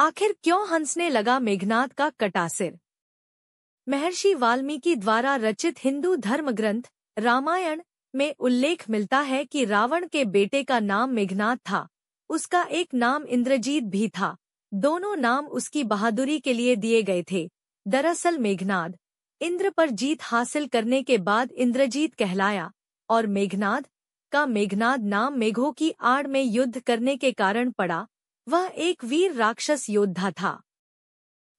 आखिर क्यों हंसने लगा मेघनाथ का कटासिर? महर्षि वाल्मीकि द्वारा रचित हिंदू धर्म ग्रंथ रामायण में उल्लेख मिलता है कि रावण के बेटे का नाम मेघनाथ था। उसका एक नाम इंद्रजीत भी था। दोनों नाम उसकी बहादुरी के लिए दिए गए थे। दरअसल मेघनाद इंद्र पर जीत हासिल करने के बाद इंद्रजीत कहलाया और मेघनाद का मेघनाद नाम मेघों की आड़ में युद्ध करने के कारण पड़ा। वह एक वीर राक्षस योद्धा था।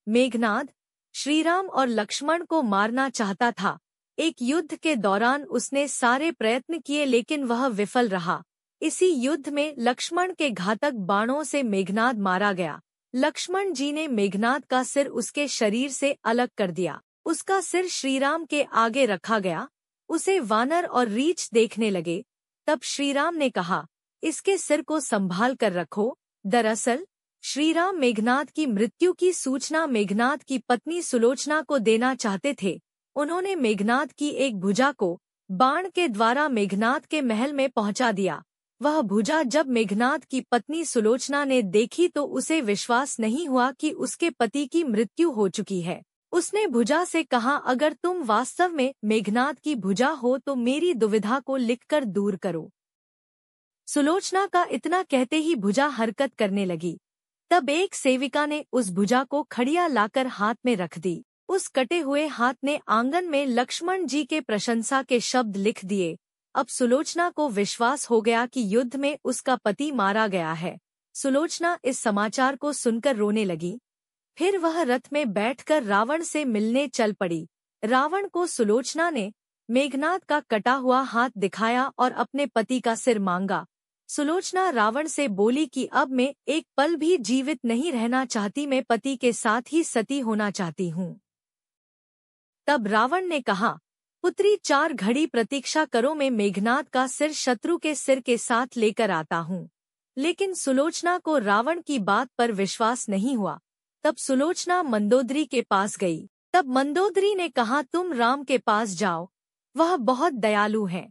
मेघनाद, श्रीराम और लक्ष्मण को मारना चाहता था। एक युद्ध के दौरान उसने सारे प्रयत्न किए लेकिन वह विफल रहा। इसी युद्ध में लक्ष्मण के घातक बाणों से मेघनाद मारा गया। लक्ष्मण जी ने मेघनाद का सिर उसके शरीर से अलग कर दिया। उसका सिर श्रीराम के आगे रखा गया। उसे वानर और रीछ देखने लगे। तब श्रीराम ने कहा, इसके सिर को संभाल कर रखो। दरअसल, श्रीराम मेघनाथ की मृत्यु की सूचना मेघनाथ की पत्नी सुलोचना को देना चाहते थे। उन्होंने मेघनाथ की एक भुजा को बाण के द्वारा मेघनाथ के महल में पहुँचा दिया। वह भुजा जब मेघनाथ की पत्नी सुलोचना ने देखी तो उसे विश्वास नहीं हुआ कि उसके पति की मृत्यु हो चुकी है। उसने भुजा से कहा, अगर तुम वास्तव में मेघनाथ की भुजा हो तो मेरी दुविधा को लिखकर दूर करो। सुलोचना का इतना कहते ही भुजा हरकत करने लगी। तब एक सेविका ने उस भुजा को खड़िया लाकर हाथ में रख दी। उस कटे हुए हाथ ने आँगन में लक्ष्मण जी के प्रशंसा के शब्द लिख दिए। अब सुलोचना को विश्वास हो गया कि युद्ध में उसका पति मारा गया है। सुलोचना इस समाचार को सुनकर रोने लगी। फिर वह रथ में बैठकर रावण से मिलने चल पड़ी। रावण को सुलोचना ने मेघनाथ का कटा हुआ हाथ दिखाया और अपने पति का सिर मांगा। सुलोचना रावण से बोली कि अब मैं एक पल भी जीवित नहीं रहना चाहती, मैं पति के साथ ही सती होना चाहती हूँ। तब रावण ने कहा, पुत्री चार घड़ी प्रतीक्षा करो, मैं मेघनाथ का सिर शत्रु के सिर के साथ लेकर आता हूँ। लेकिन सुलोचना को रावण की बात पर विश्वास नहीं हुआ। तब सुलोचना मंदोदरी के पास गई। तब मंदोदरी ने कहा, तुम राम के पास जाओ। वह बहुत दयालु है।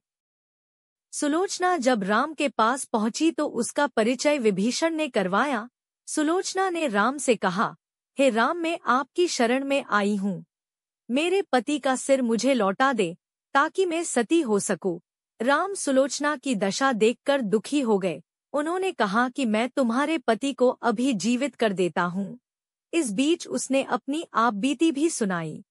सुलोचना जब राम के पास पहुँची तो उसका परिचय विभीषण ने करवाया। सुलोचना ने राम से कहा, हे राम, मैं आपकी शरण में आई हूँ। मेरे पति का सिर मुझे लौटा दे, ताकि मैं सती हो सकूँ। राम सुलोचना की दशा देखकर दुखी हो गए। उन्होंने कहा कि मैं तुम्हारे पति को अभी जीवित कर देता हूँ। इस बीच उसने अपनी आप बीती भी सुनाई।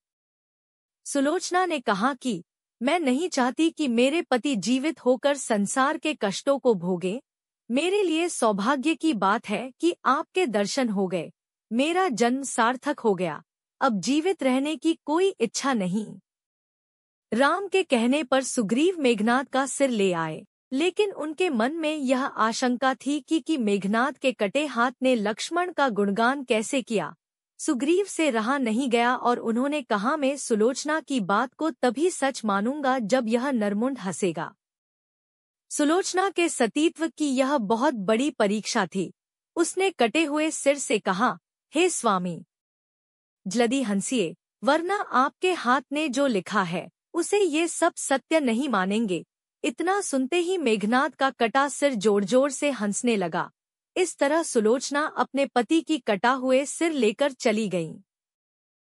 सुलोचना ने कहा कि मैं नहीं चाहती कि मेरे पति जीवित होकर संसार के कष्टों को भोगे। मेरे लिए सौभाग्य की बात है कि आपके दर्शन हो गए। मेरा जन्म सार्थक हो गया। अब जीवित रहने की कोई इच्छा नहीं। राम के कहने पर सुग्रीव मेघनाथ का सिर ले आए। लेकिन उनके मन में यह आशंका थी कि कि मेघनाथ के कटे हाथ ने लक्ष्मण का गुणगान कैसे किया? सुग्रीव से रहा नहीं गया और उन्होंने कहा, मैं सुलोचना की बात को तभी सच मानूँगा जब यह नरमुंड हंसेगा। सुलोचना के सतीत्व की यह बहुत बड़ी परीक्षा थी। उसने कटे हुए सिर से कहा, हे स्वामी, जल्दी हंसिए, वरना आपके हाथ ने जो लिखा है, उसे ये सब सत्य नहीं मानेंगे। इतना सुनते ही मेघनाथ का कटा सिर ज़ोर ज़ोर से हंसने लगा। इस तरह सुलोचना अपने पति की कटा हुए सिर लेकर चली गईं।